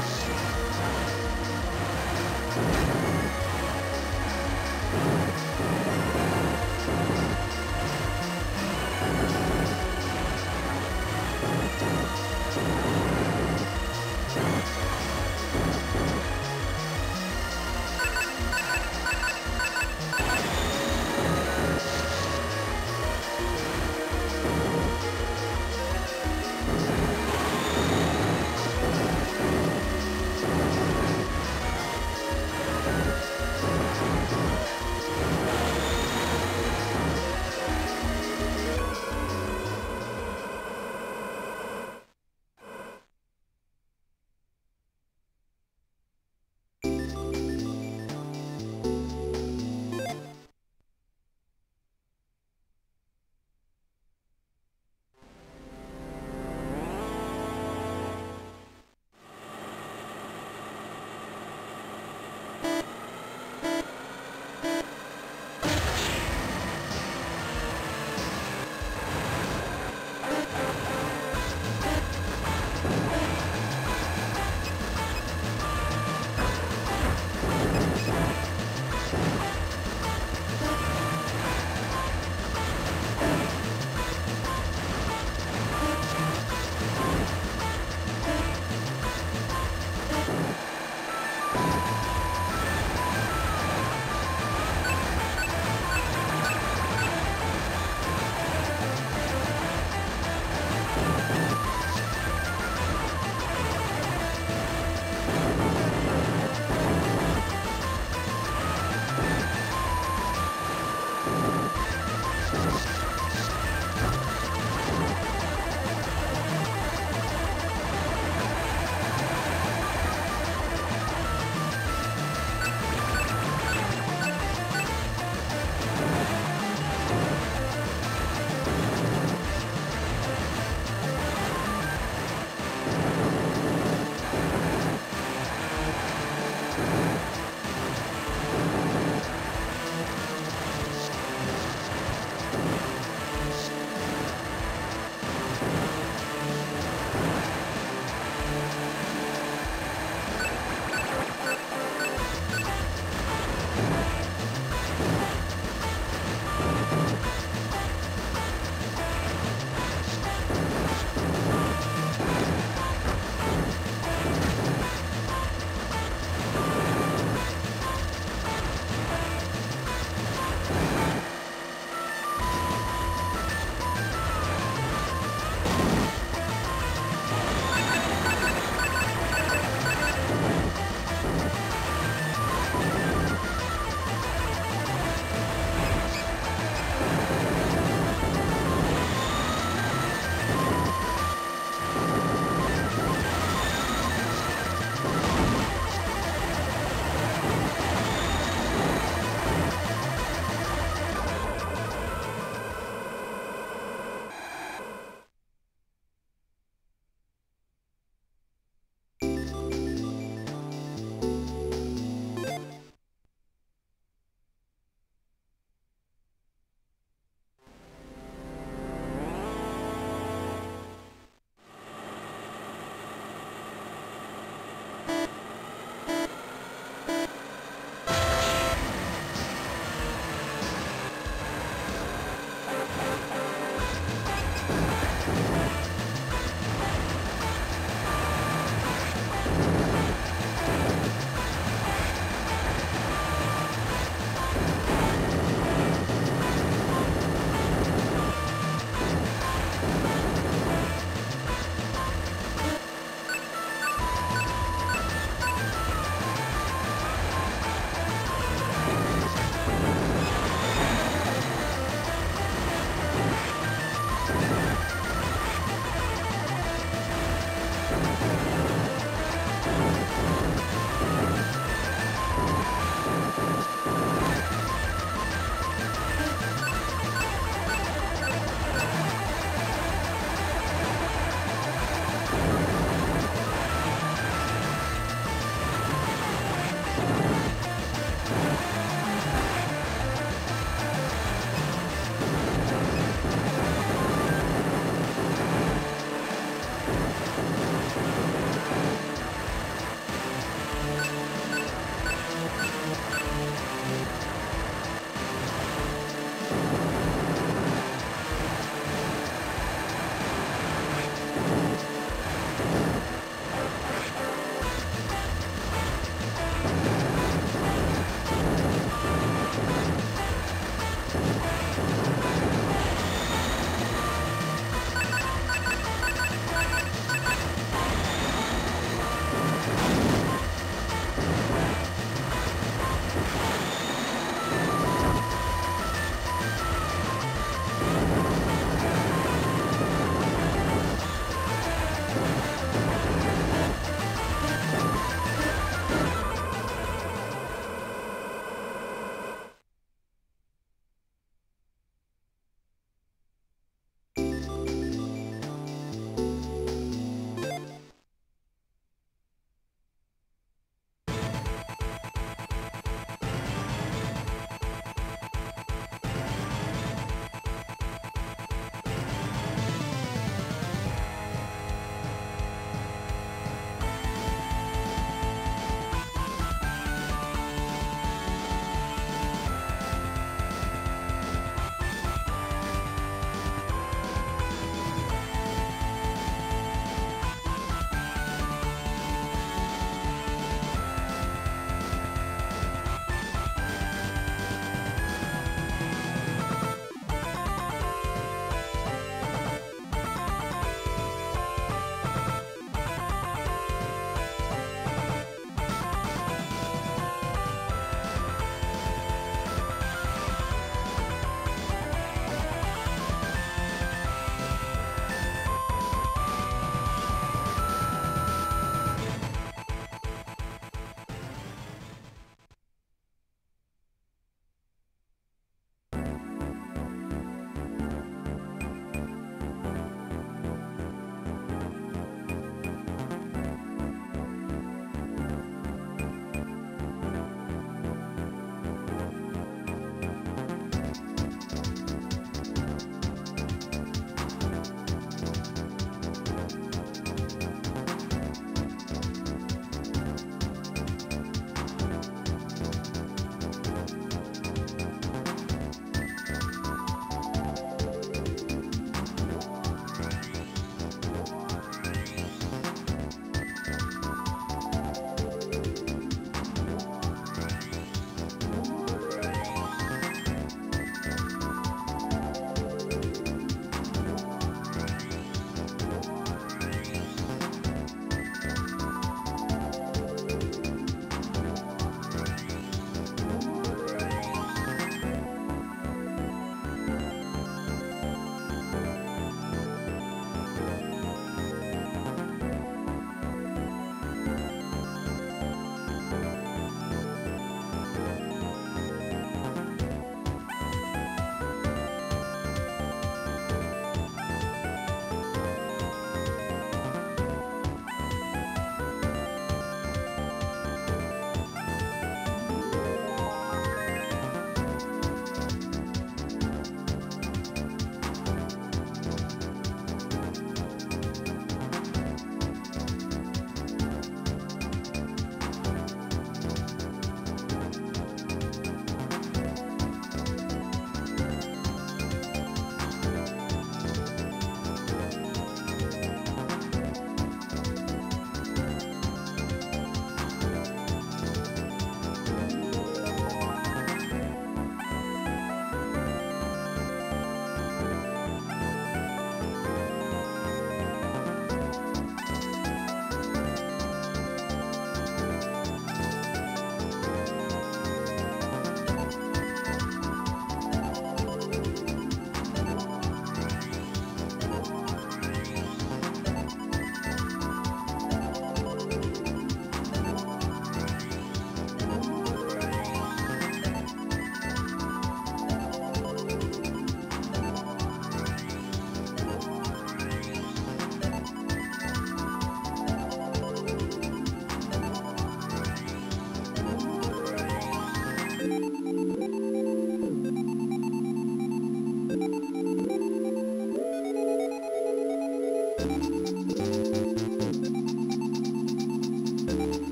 Jesus.